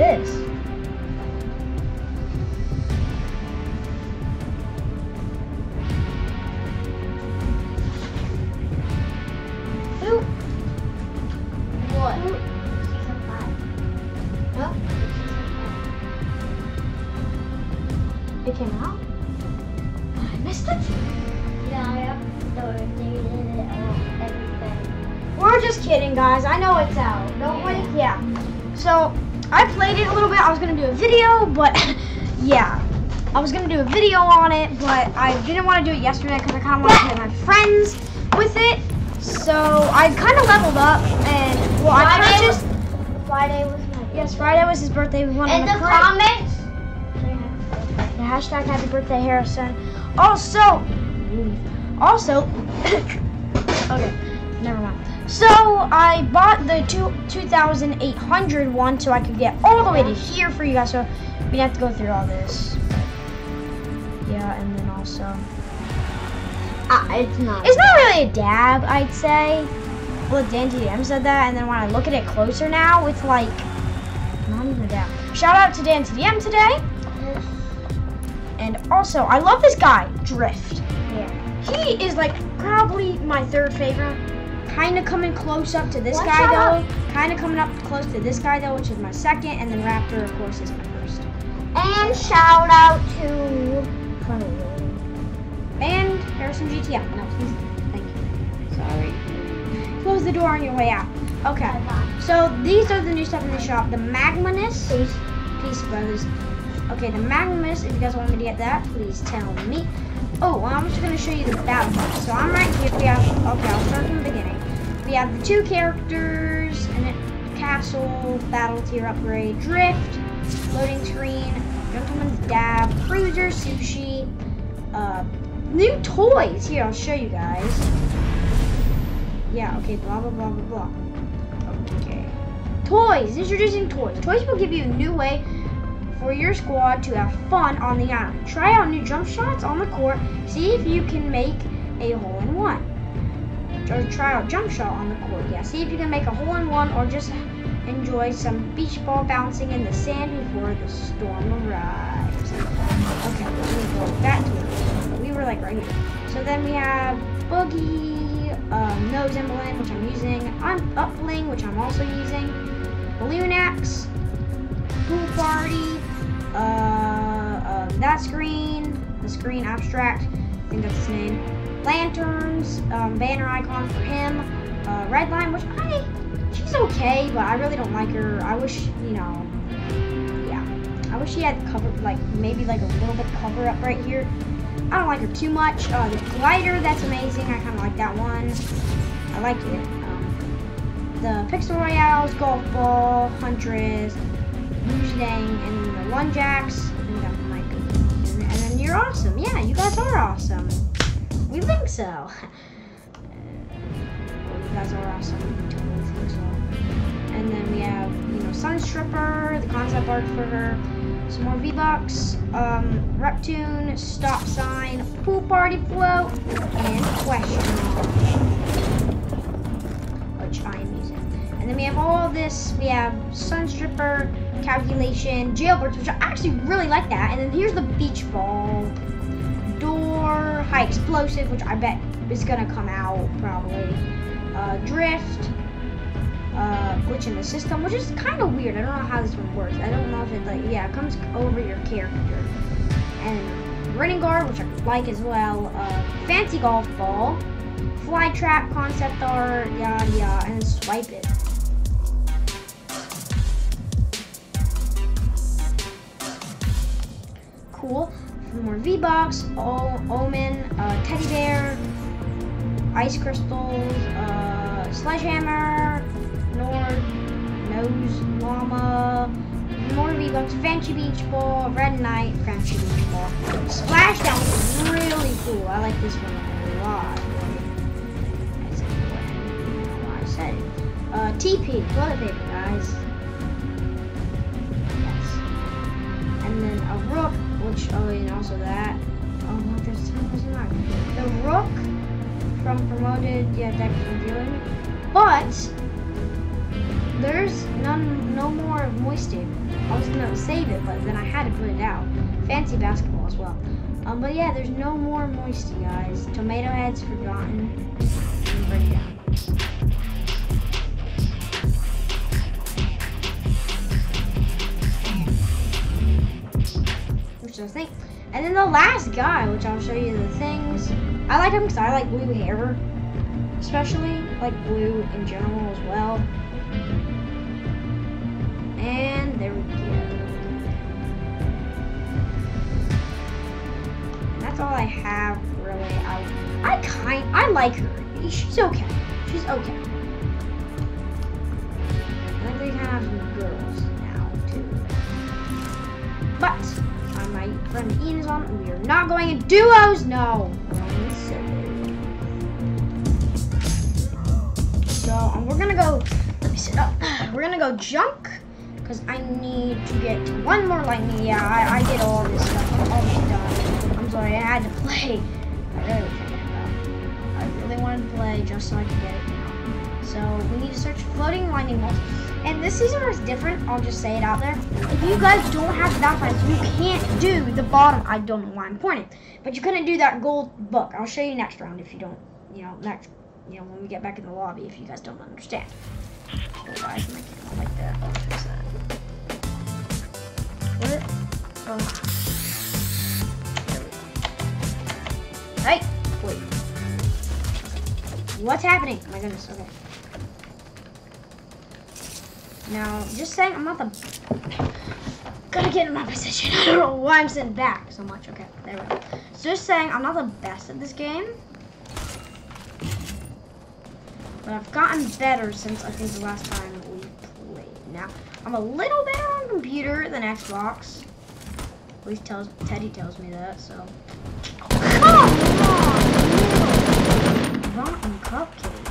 this? Do a video on it, but I didn't want to do it yesterday because I kind of wanted to play my friends with it. So I kind of leveled up, and well, I Friday purchased. Friday was my Yes, Friday was his birthday. We went In the a cra- comments. The hashtag Happy Birthday Harrison. Also, also, okay, never mind. So I bought the two, 2,800 one so I could get all the way to here for you guys. So we have to go through all this. Yeah, and then also, Ah, it's not. it's not really a dab, I'd say. Well, Dan TDM said that, and then when I look at it closer now, it's like not even a dab. Shout out to Dan TDM today. And also, I love this guy, Drift. Yeah. He is like probably my third favorite. Kind of coming close up to this Watch guy out. though. Kind of coming up close to this guy though, which is my second, and then Raptor, of course, is my first. And shout out to. And Harrison GTM. No, please, thank you. Sorry. Close the door on your way out. Okay. So these are the new stuff in the shop. The Magmanus. Peace. Peace, brothers. Okay, the Magmanus, if you guys want me to get that, please tell me. Oh, well, I'm just going to show you the battle pass. So I'm right here. We have, okay, I'll start from the beginning. We have the two characters, and then castle, battle tier upgrade, drift, loading screen, gentleman's dab, cruiser, sushi, uh, new toys. Here, I'll show you guys. Yeah, okay, blah, blah, blah, blah, blah. Okay. Toys, introducing toys. Toys will give you a new way for your squad to have fun on the island. Try out new jump shots on the court. See if you can make a hole in one. Or try out jump shot on the court. Yeah, see if you can make a hole in one or just enjoy some beach ball bouncing in the sand before the storm arrives. Okay, let me go back to it. Like right here. So then we have Boogie, um, Nose Emblem, which I'm using, I'm Upling, which I'm also using, Balloon Axe, Pool Party, uh, uh, that screen, the screen Abstrakt, I think that's his name. Lanterns, um, banner icon for him, uh, Redline, which I, she's okay, but I really don't like her. I wish, you know, yeah, I wish she had cover, like maybe like a little bit cover up right here. I don't like her too much. Uh, the glider, that's amazing. I kind of like that one. I like it. Um, the Pixel Royales, Golf Ball, Huntress, Dang, and the One Jacks. I'm like, and, and then you're awesome. Yeah, you guys are awesome. We think so. you guys are awesome. We totally think so. And then we have, you know, Sun Strider, the concept art for her, some more V-Bucks, um, Reptune, Stop Sign, Pool Party Float, and Question Mark, which I am using. And then we have all this, we have Sun Strider, Calculation, Jailbirds, which I actually really like that. And then here's the Beach Ball, Door, High Explosive, which I bet is gonna come out probably, uh, Drift, uh, glitch in the system, which is kind of weird. I don't know how this one works. I don't know if it like yeah, it comes over your character. And running guard, which I like as well. Uh, fancy golf ball, fly trap concept art, yada yada, and swipe it. Cool. More V Bucks, Omen, uh, teddy bear, ice crystals, uh, sledgehammer, Nose Llama, more V-Bucks, Fancy Beach Ball, Red Knight, Fancy Beach Ball. Splashdown is really cool. I like this one a lot. I said. Uh, TP, toilet paper, guys. Yes. And then a Rook, which, oh, and also that. Oh, no, there's something not. The Rook from promoted, yeah, deck from viewing. But there's none, no more moisty. I was gonna save it, but then I had to put it out. Fancy basketball as well. Um, but yeah, there's no more moisty, guys. Tomato heads forgotten. Down. Which I think. And then the last guy, which I'll show you the things. I like him because I like blue hair, especially like blue in general as well. And there we go. And that's all I have really. I I kind I like her. She's okay. She's okay. I think they have some girls now too. But my friend Ian is on. We are not going in duos. No. So um, we're gonna go. Let me sit up. We're gonna go junk because I need to get one more lightning. Yeah, I, I did all this stuff. I'm almost done. I'm sorry, I had to play. I really. I really wanted to play just so I could get it now. So we need to search floating lightning bolts. And this season was different. I'll just say it out there. If you guys don't have the fights, you can't do the bottom. I don't know why I'm pointing, but you couldn't do that gold book. I'll show you next round if you don't. You know, next. You know, when we get back in the lobby, if you guys don't understand. Oh, why is my camera like that? I'll fix that. What? Oh. There we go. Hey, wait. What's happening? Oh my goodness. Okay. Now, just saying, I'm not the. Gotta get in my position. I don't know why I'm sitting back so much. Okay, there we go. So just saying, I'm not the best at this game. But I've gotten better since I think the last time we played. Now, I'm a little better on computer than Xbox. At least tells Teddy tells me that, so. Come on! Rotten cupcake.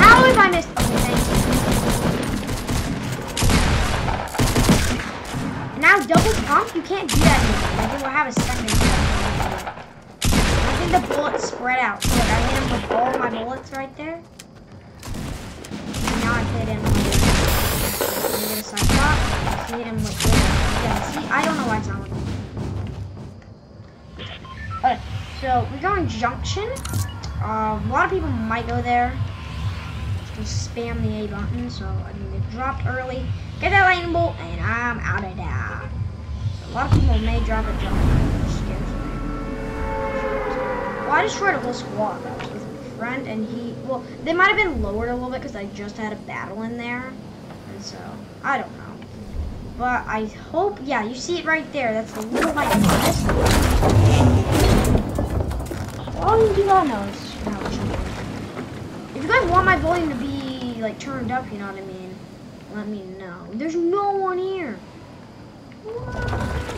How have I missed? Okay. Now double pump, you can't do that anymore. Like it will have a second. The bullets spread out. So I hit him with all my bullets right there. And now I hit him with I'm gonna. Hit him with yeah, see I don't know why it's not working. Okay, so we're going junction. Uh, a lot of people might go there. Just spam the A button, so I can get dropped early, get that lightning bolt, and I'm out of there. So a lot of people may drop a jump, I destroyed a whole squad. I was with my friend, and he, well, they might have been lowered a little bit because I just had a battle in there, and so I don't know. But I hope, yeah, you see it right there. That's the little light. This. All you do not know is if you guys want my volume to be like turned up, you know what I mean, let me know. There's no one here.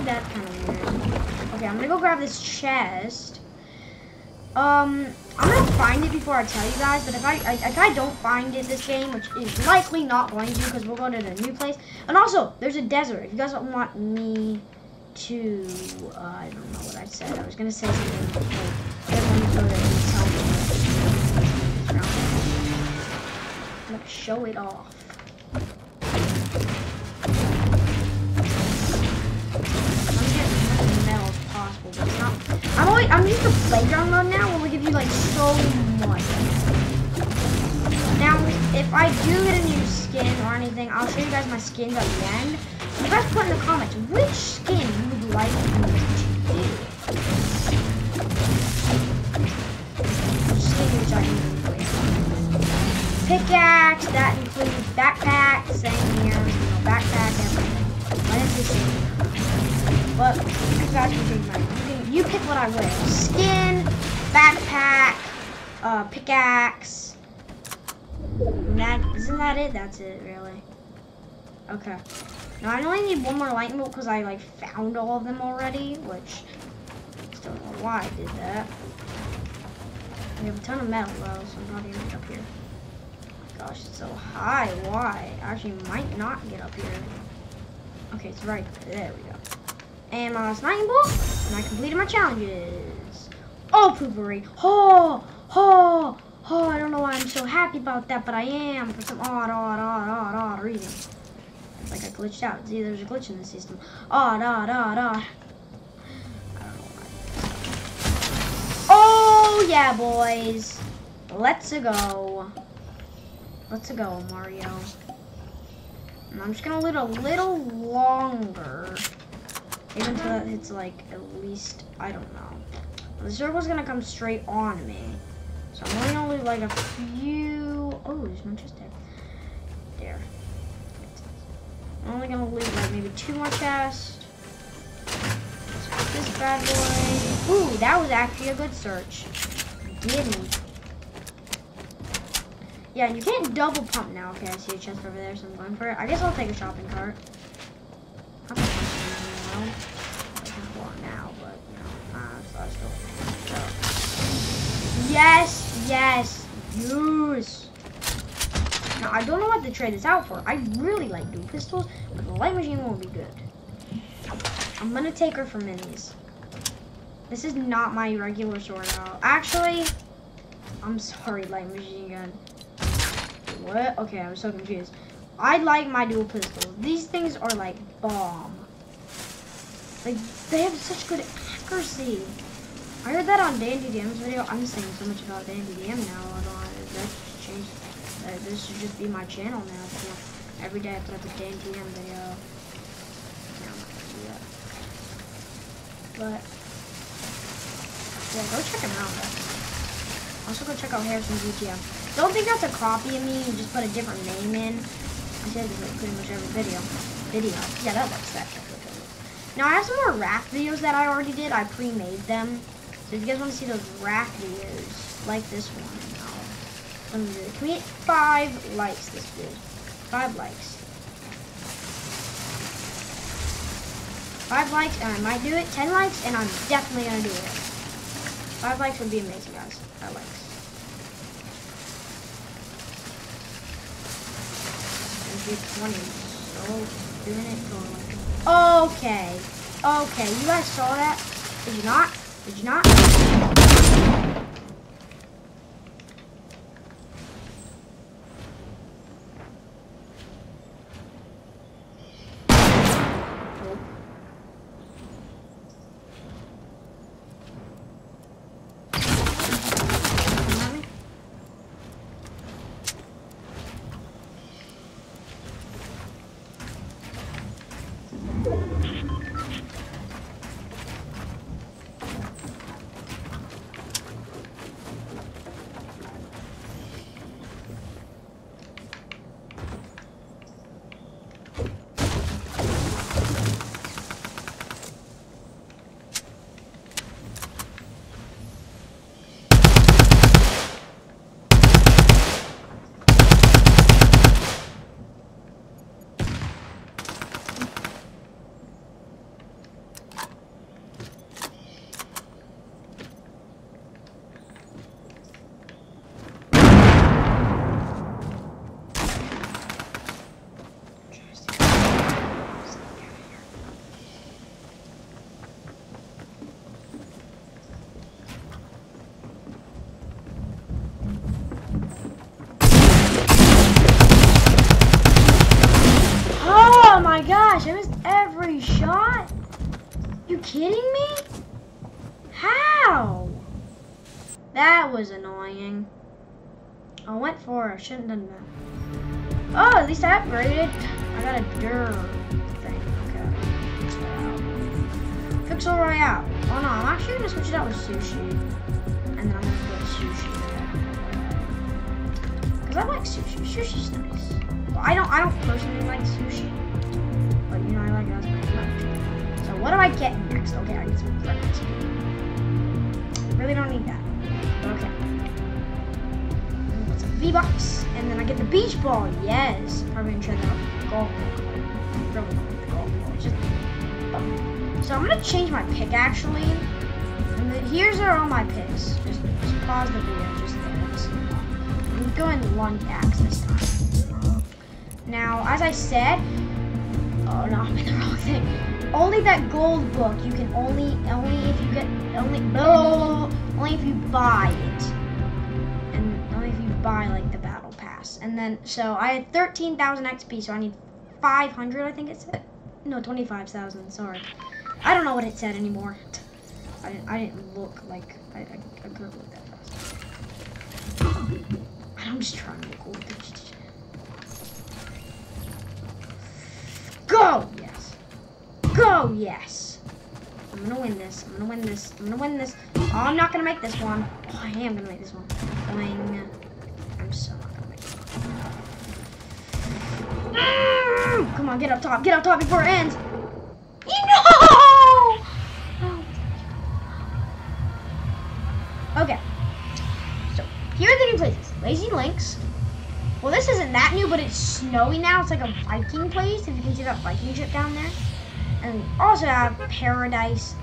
That's kind of weird. Okay, I'm gonna go grab this chest. Um, I'm gonna find it before I tell you guys, but if I, I if I don't find it this game, which is likely not going to, because we're going to a new place. And also, there's a desert. If you guys don't want me to, uh, I don't know what I said. I was gonna say something. Like. I'm gonna show it off. Possible, but not. I'm always, I'm used to playground mode now, where we give you like so much. Now, if I do get a new skin or anything, I'll show you guys my skins at the end. You guys put in the comments which skin you would like me to do. Pickaxe, that includes backpack, same here, you know, backpack, everything. It's the same. But you. You, pick what I wear. Skin, backpack, uh, pickaxe. That, isn't that it? That's it, really. Okay. Now I only need one more lightning bolt because I like found all of them already, which I don't know why I did that. We have a ton of metal though, so I'm gonna get up here. Gosh, it's so high. Why? I actually might not get up here. Okay, it's right there. And my last lightning bolt, and I completed my challenges. Oh, poopery. Oh, oh, Oh, I don't know why I'm so happy about that, but I am for some odd, odd, odd, odd, odd reason. It's like I glitched out. See, there's a glitch in the system. Odd, odd, odd, odd. Oh, yeah, boys. Let's go. Let's go, Mario. And I'm just gonna live a little longer. Even until it's like at least, I don't know. The circle's gonna come straight on me. So I'm only gonna leave like a few, oh, there's no chest there. There. I'm only gonna leave like maybe two more chests. This bad boy. Ooh, that was actually a good search. Didn't. Yeah, you can't double pump now. Okay, I see a chest over there, so I'm going for it. I guess I'll take a shopping cart. Yes, yes, yes. Now I don't know what to trade this out for. I really like dual pistols, but the light machine won't be good. I'm gonna take her for minis. This is not my regular sword out. Actually, I'm sorry, light machine gun. What? Okay, I was so confused. I like my dual pistols. These things are like bomb. Like, they have such good accuracy. I heard that on Dan TDM's video. I'm saying so much about Dan TDM now. Should change. Uh, this should just be my channel now. So every day I put up a Dan TDM video. That. But yeah, go check him out. Though. Also go check out Harrison's GTM. Don't think that's a copy of me. You just put a different name in. I said this like pretty much every video. Video. Yeah, that looks that. Now I have some more rap videos that I already did. I pre-made them. So if you guys want to see those raft videos, like this one, let me do it. Can we get five likes this video? Five likes. Five likes and I might do it. Ten likes and I'm definitely gonna do it. Five likes would be amazing, guys. Five likes. 20. So, doing it Okay. Okay, you guys saw that? Did you not? Did you not? I shouldn't have done that. Oh, at least I upgraded. I got a dur thing. Okay. Pixel Royale. Oh no, I'm actually gonna switch it out with sushi. And then I'm gonna put sushi Cause I like sushi. Sushi's nice. Well, I don't I don't personally like sushi but you know, I like it as my friend. So what do I get next? Okay, I need some friends. Really don't need that. Okay. V-Bucks? And then I get the beach ball. Yes. Probably gonna try that golf ball. Golf ball. Just So I'm gonna change my pick actually. And the, here's are all my picks. Just, just pause the video just there. I'm going Lug Axe this time. Now, as I said, Oh no, I'm in the wrong thing. Only that gold book you can only only if you get only blah, only if you buy it. Pass, and then so I had thirteen thousand XP, so I need five hundred. I think it said. No, twenty-five thousand. Sorry, I don't know what it said anymore. I didn't. I didn't look like I. I, I look that fast. I'm just trying to look. Go! Yes. Go! Yes. I'm gonna win this. I'm gonna win this. I'm gonna win this. Oh, I'm not gonna make this one. Oh, I am gonna make this one. I'm so Come on, get up top. Get up top before it ends. No! Oh! Okay. So, here are the new places. Lazy Links. Well, this isn't that new, but it's snowy now. It's like a Viking place, if you can see that Viking ship down there. And we also have Paradise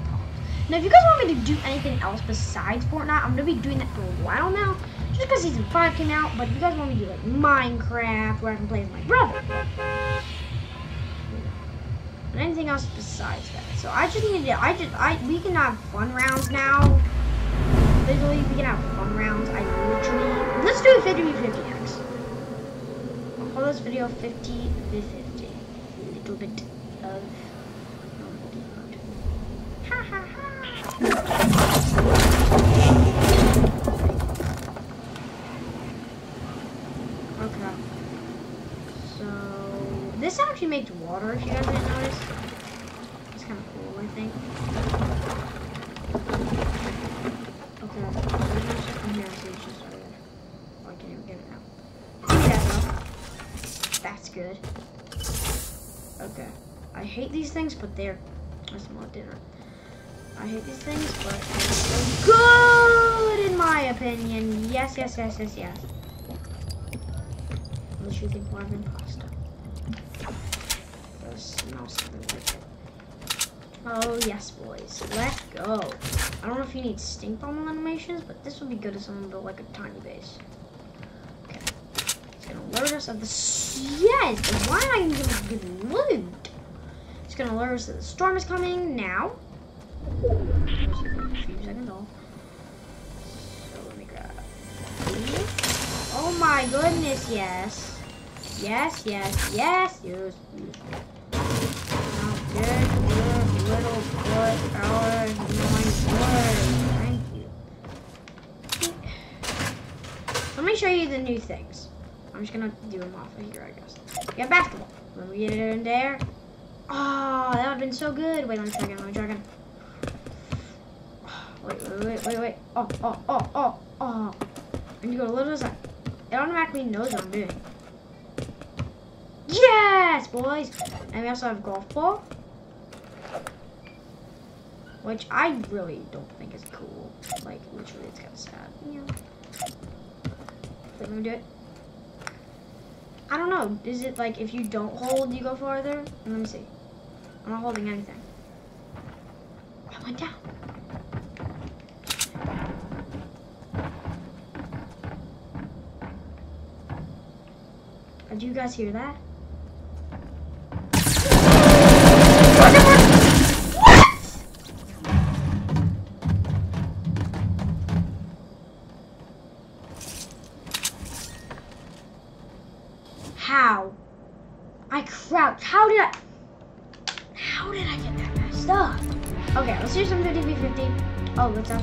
Now, if you guys want me to do anything else besides Fortnite, I'm going to be doing that for a while now. Just because Season 5 came out. But if you guys want me to do, like, Minecraft, where I can play with my brother. And anything else besides that. So I just need to, I just, I, we can have fun rounds now. Literally, we can have fun rounds. I literally, let's do a 50 v 50 next. I'll call this video 50 v 50. A little bit of um, Ha ha ha. Water. If you guys didn't notice, it's kind of cool. I think. Okay. In here. So it's just. Oh, I can't even get it no. That's good. Okay. I hate these things, but they're. That's more dinner. I hate these things, but they're good in my opinion. Yes, yes, yes, yes, yes. Unless you think more than pasta. Something. Oh yes, boys. Let's go. I don't know if you need stink bomb animations, but this would be good if someone built like a tiny base. Okay. It's gonna alert us of the yes. Why am I even getting loot? It's gonna alert us that the storm is coming now. So let me grab. Oh my goodness, yes. Yes, yes, yes, yes, yes. Let me show you the new things. I'm just gonna do them off of here, I guess. We basketball. When we get it in there. Oh, that would have been so good. Wait, let me try again, let me try again. Wait, wait, wait, wait, wait. Oh, oh, oh, oh, oh. And you go a little side. It automatically knows what I'm doing. Yes, boys! And we also have golf ball. Which I really don't think is cool. Like, literally, it's kind of sad. Yeah. Let me do it. I don't know. Is it like if you don't hold, you go farther? Let me see. I'm not holding anything. I went down. Uh, Did you guys hear that?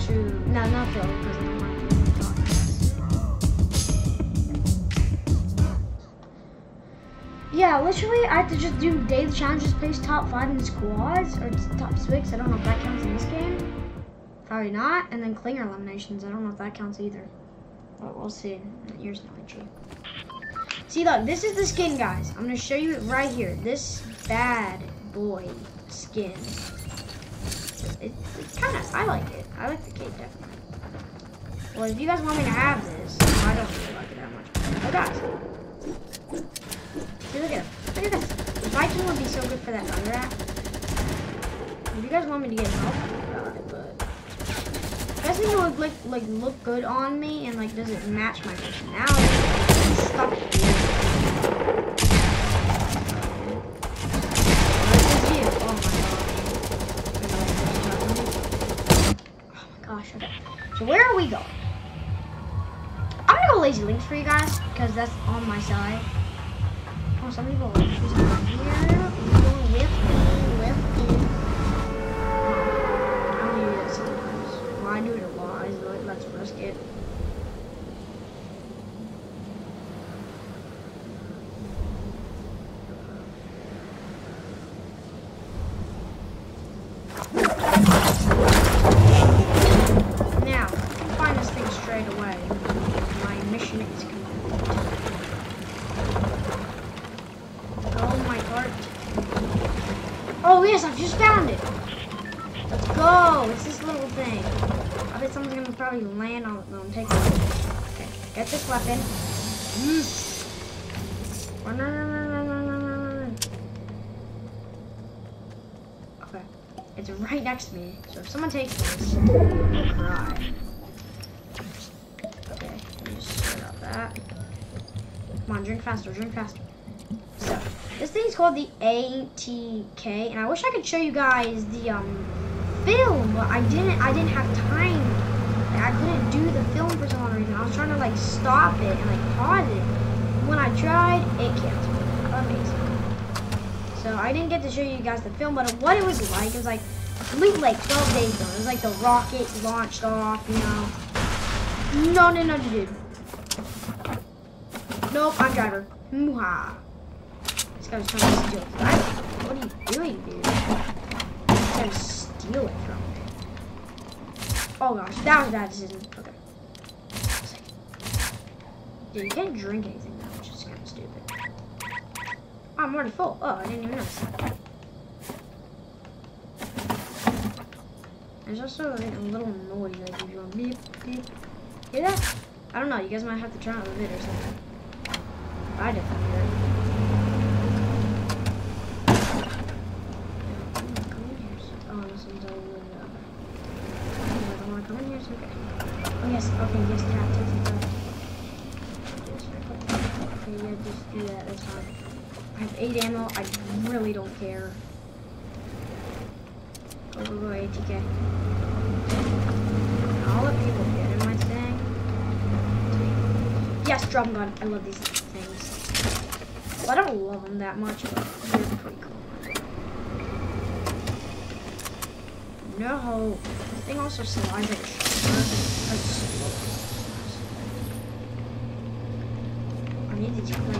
Let's. No, not because I don't want to. Yeah, literally, I have to just do daily challenges, place top five in squads, or top six. I don't know if that counts in this game. Probably not. And then clinger eliminations. I don't know if that counts either. But we'll see. Here's no entry. See, look, this is the skin, guys. I'm gonna show you it right here. This bad boy skin. It, it's kind of, I like it. I like the cape, definitely. Well, if you guys want me to have this, I don't really like it that much. Oh, guys. See, look at it. Look at this. The Viking would be so good for that thunder app. If you guys want me to get help, it, but... I guys it would like, like look good on me and like does it match my personality? Stop it. This is you. Oh my god. Oh my gosh, okay. So where are we going? I'm gonna go lazy links for you guys because that's on my side. Oh, some people here. I do it a lot. I like, let's risk it. this weapon. Mm. Run, run, run, run, run, run, Okay. It's right next to me. So if someone takes this, I'll cry. Okay. Just stop that. Come on, drink faster, drink faster. So, this thing's called the ATK, and I wish I could show you guys the um film, but I didn't I didn't have time I couldn't do the film for some reason. I was trying to like stop it and like pause it. When I tried, it canceled. Amazing. So I didn't get to show you guys the film, but what it was like, it was like completely like 12 days ago. It was like the rocket launched off, you know. No, no, no, dude. Nope, I'm driver. Mwah. This guy was trying to steal. What are you doing, dude? He's trying to steal it. Oh gosh, that was a bad decision. Okay. Dude, you can't drink anything now, which is kind of stupid. Oh, I'm already full. Oh, I didn't even notice. There's also like, a little noise like if you want beep, beep. Hear that? I don't know. You guys might have to turn on the vid or something. I definitely hear it. Yeah, come on, come in here. Oh, this one's all the way up. Yeah, I don't want to come in here. so Okay. Oh yes. Okay. Yes. Tap. Tap. Tap. tap. Okay. Yeah. Just do that. That's fine. I have eight ammo. I really don't care. Go, go, go, ATK. I'll let people get in my thing. Yes, drum gun. I love these things. Well, I don't love them that much, but they're pretty cool. No. This thing also slides like Они этих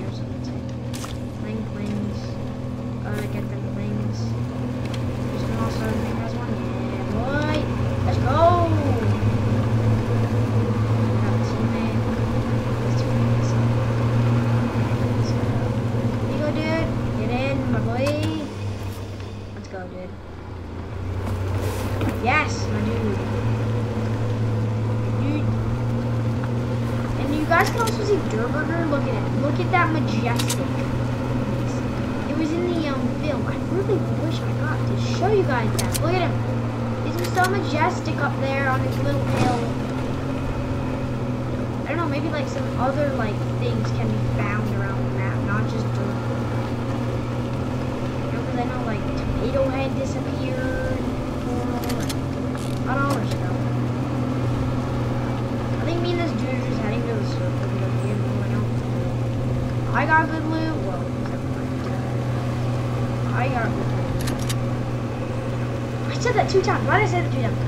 majestic up there on his little hill. I don't know, maybe like some other like things can be found around the map, not just dirt. Because I know like Tomato Head disappeared. I don't know stuff. I think me and this dude are just heading to the circle because we have no one else. I got good loot. Whoa, never mind. I got good loot. I said that two times. Why did I say that two times?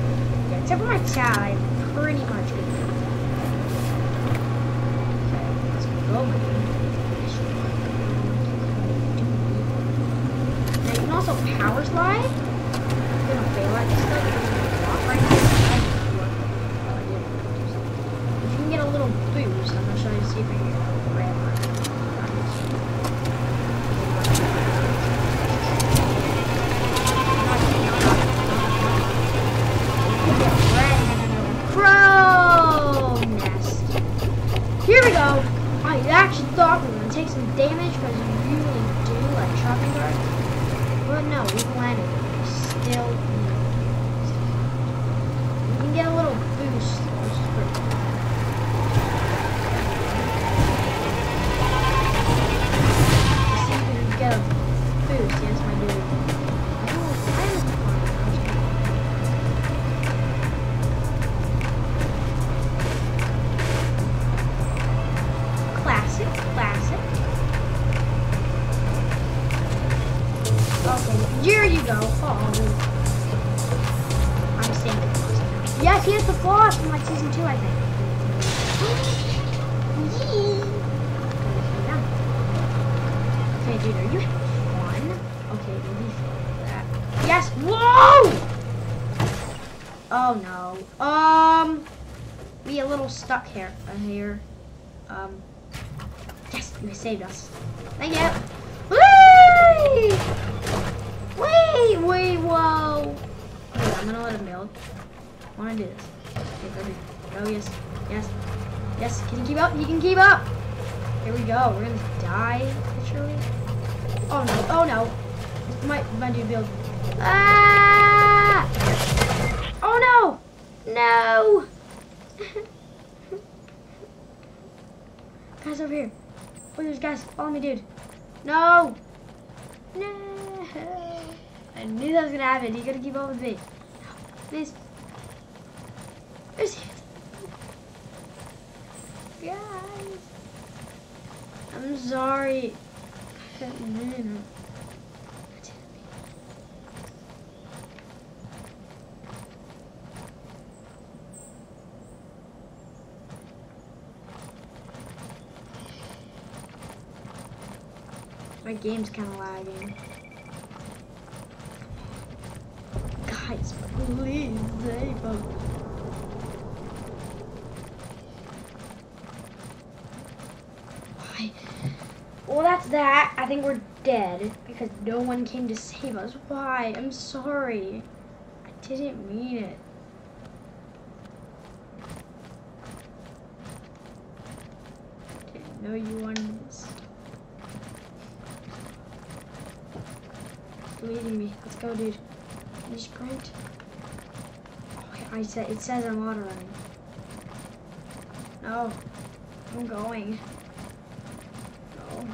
Yeah, except for my I pretty much here. Uh, here. Um. Yes, you saved us. Thank you. Whee! Wait, wait, whoa. Okay, I'm gonna let him build. I wanna do this. Okay, dude. Yes, yes, yes. Can you keep up? You can keep up. Here we go. We're gonna die, literally. Oh no, oh no. My, my dude build. Ah! Oh no! No! guys over here. Oh, there's guys. Follow me, dude. No! No! I knew that was gonna happen. You gotta keep up with me. Please. There's Guys. I'm sorry. Game's kind of lagging. Guys, please save us. Why? Well, that's that. I think we're dead because no one came to save us. Why? I'm sorry. I didn't mean it. Didn't know you wanted this. Leading me. Let's go, dude. Can you sprint? Oh, I said it says I'm auto running. No, I'm going. No.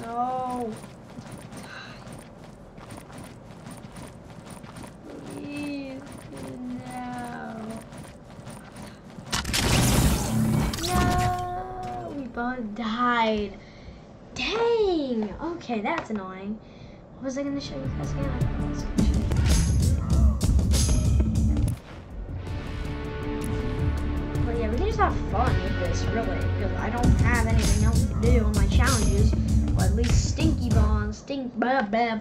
No. Please, no. Died. Dang. Okay, that's annoying. What was I gonna show you guys again? Have fun with this, really, because I don't have anything else to do on my challenges. Or at least stinky bombs, stink, blah, blah,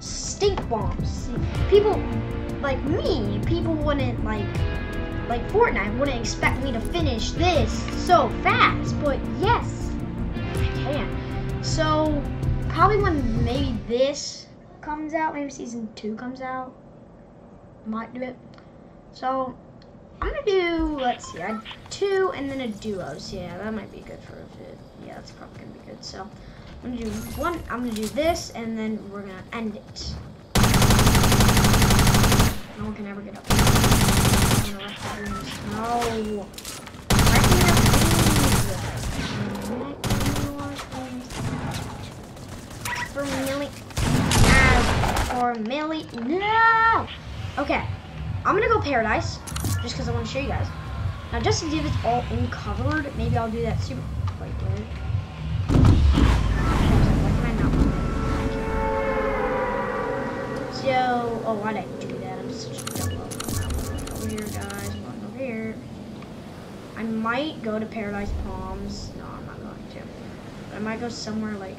stink bombs. People like me, people wouldn't like like Fortnite wouldn't expect me to finish this so fast, but yes, I can. So probably when maybe this comes out, maybe season two comes out, might do it. So I'm gonna do let's see, I two and then a duos. Yeah, that might be good for a bit. Yeah, that's probably gonna be good. So I'm gonna do one. I'm gonna do this, and then we're gonna end it. No one can ever get up. Wreck. No. For Millie. For Millie. No! Okay. I'm gonna go Paradise. Just because I want to show you guys. Now, just to give it all uncovered, maybe I'll do that super. Wait, wait. So, oh, why did I do that? I'm such a dumb Over here, guys. Over here. I might go to Paradise Palms. No, I'm not going to. But I might go somewhere like.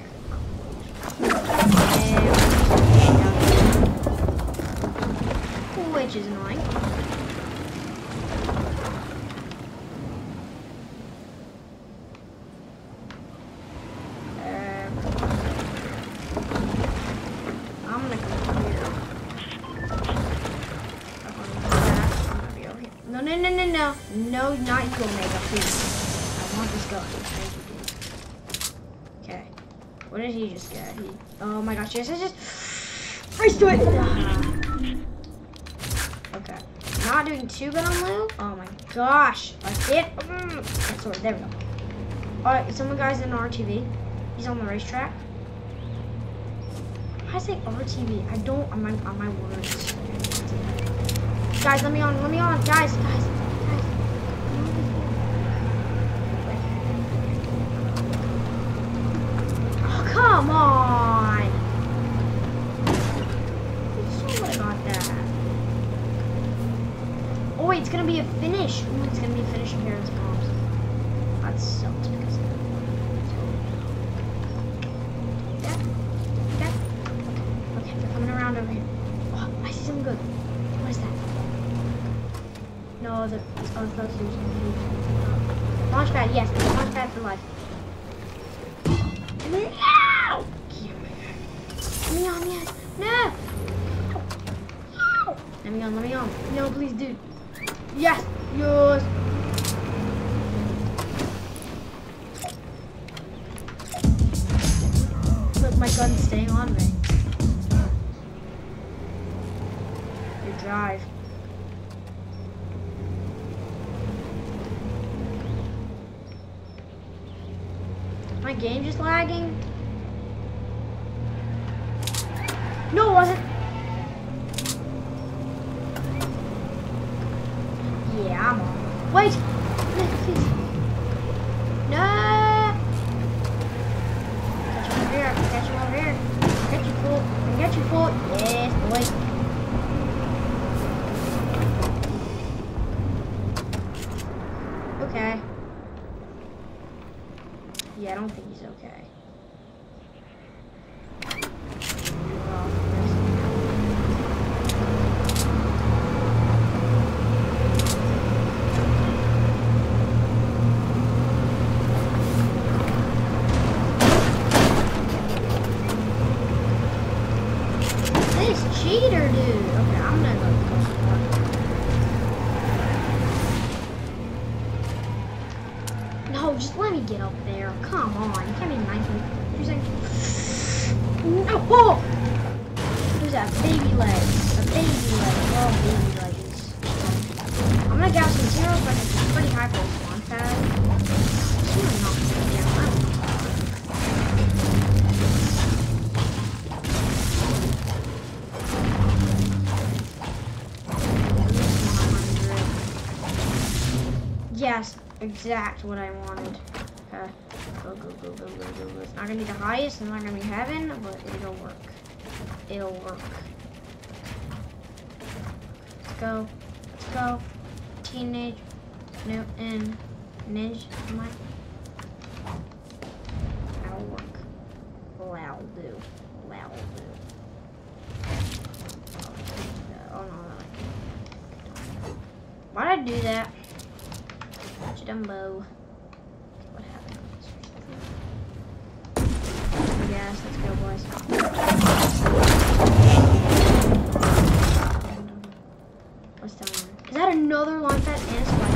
Um, which is annoying. Um, I'm gonna come here. I'm gonna be over here. No, no, no, no, no. No, not you, Omega, please. I want this gun. Thank you, dude. Okay. What did he just get? He, oh my gosh, yes, yes, yes. Race to it! Okay. Not doing two gun on Lou? Oh my gosh. I did. Mm. Sorry, there we go. Alright, someone guys in RTV. He's on the racetrack. I say RTV. I don't on my on my words. Guys, let me on, let me on. Guys, guys. Come on. Have got that. Oh wait, it's gonna be a finish. Ooh, it's gonna be a finish appearance comps. That sucks because of that. Okay, they're coming around over here. Oh, I see something good. What is that? No, the, oh, it's. Launch pad, yes, launch pad for life. Please, dude. Yes! Okay. Yeah, I don't think he's okay. Exact what I wanted. Go, go, go, go, go, go, go. It's not gonna be the highest, it's not gonna be heaven, but it'll work. It'll work. Let's go. Let's go. Teenage Mutant Ninja. My. That'll work. That'll do. That'll do. Oh. Why'd I do that? Dumbo. What happened? Yes, let's go, boys. What's down there? Is that another launch pad and a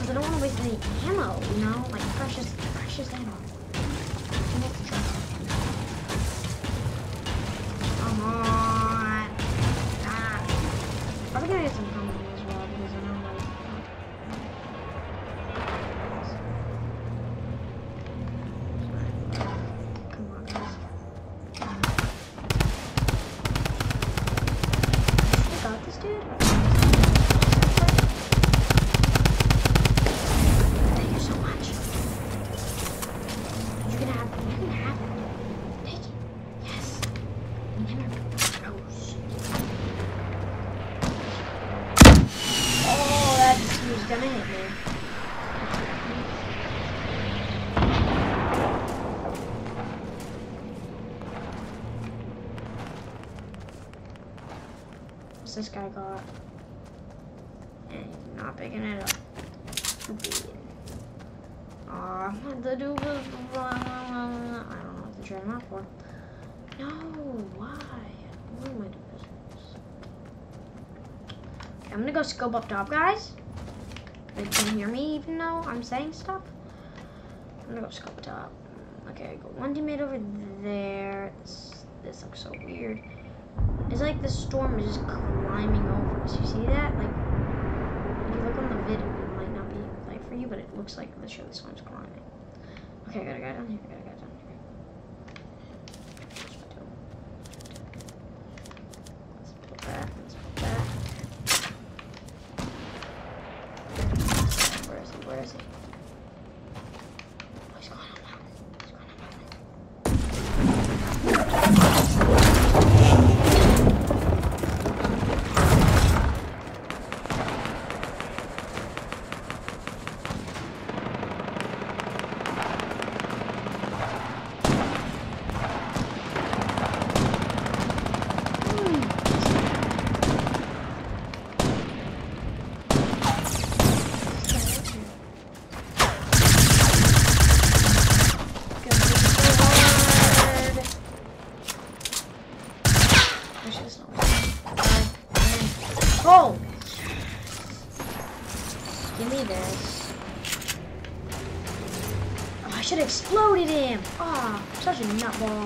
because I don't want to waste any ammo, you know? Like precious, precious ammo. this guy got? And he's not picking it up. Aw, the dude was... I don't know what to trade him out for. No, why? What am I doing? I'm gonna go scope up top, guys. They can hear me even though I'm saying stuff. I'm gonna go scope top. Okay, I got one teammate over there. This, this looks so weird. It's like the storm is just climbing over us. You see that? Like, if you look on the vid, it might not be like for you, but it looks like the show the storm's climbing. Okay, I gotta go down here. I gotta go. him! Ah, oh, such a nutball.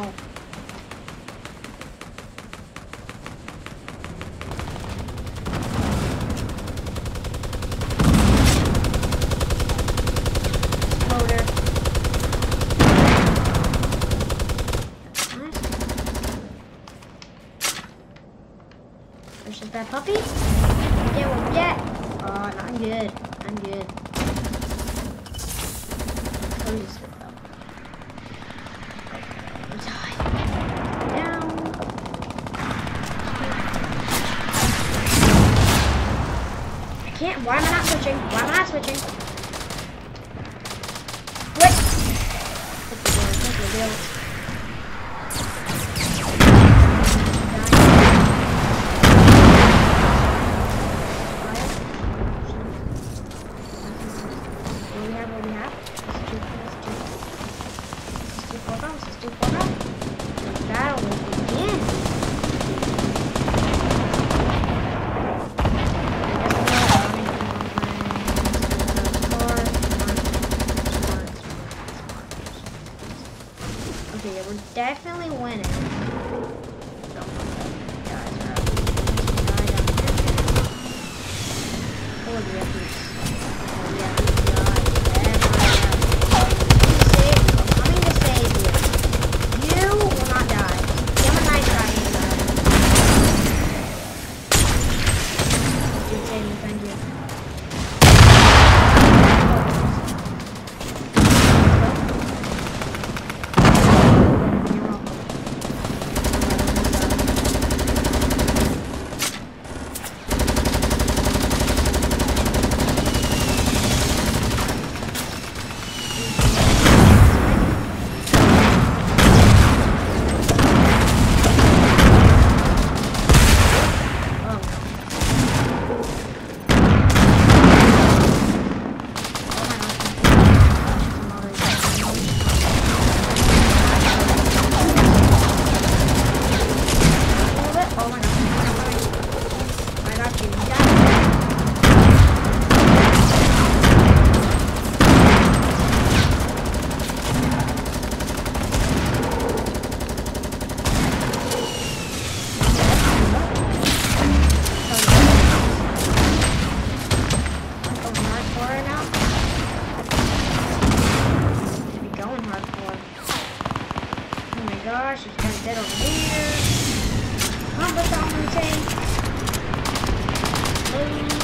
gosh, he's kind of dead over here. Combo dominating. Boom.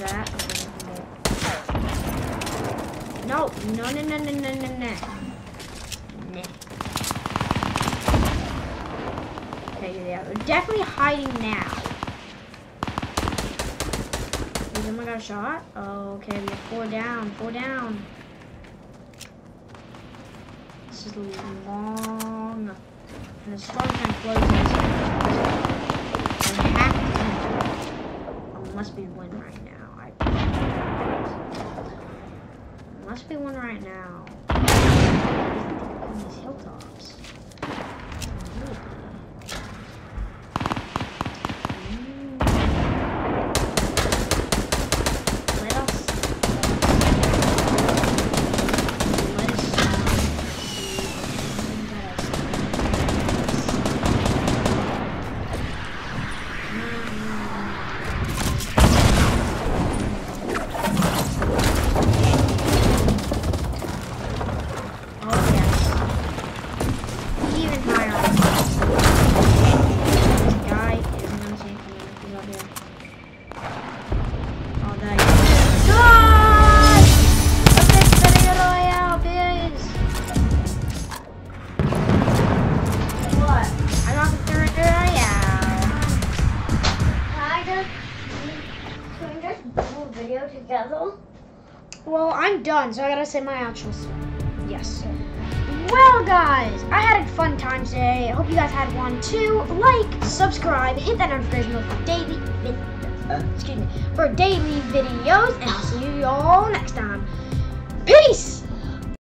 that. No, no, no, no, no, no, no, no. Okay, they are definitely hiding now. Is someone got a shot? Okay, we have four down, four down. This is long. And the storm kind of closes. I have to. I must be winning right now. I must be one right now. These hilltops. Mm. I'm so I gotta say my outro. Yes. Well, guys, I had a fun time today. I hope you guys had one too. Like, subscribe, hit that notification bell for daily excuse me for daily videos, and I'll see you all next.